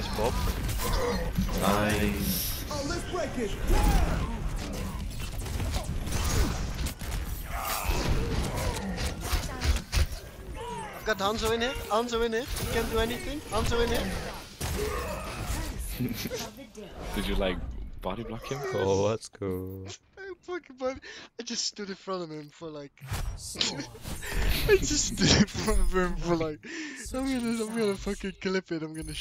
Nice pop. Nice. I've got Hanzo in here. Hanzo in here. He can't do anything. Hanzo in here. Did you like body block him? Oh, that's cool. I fucking. I just stood in front of him for like. I just stood in front of him for like. I'm gonna, I'm gonna fucking clip it. I'm gonna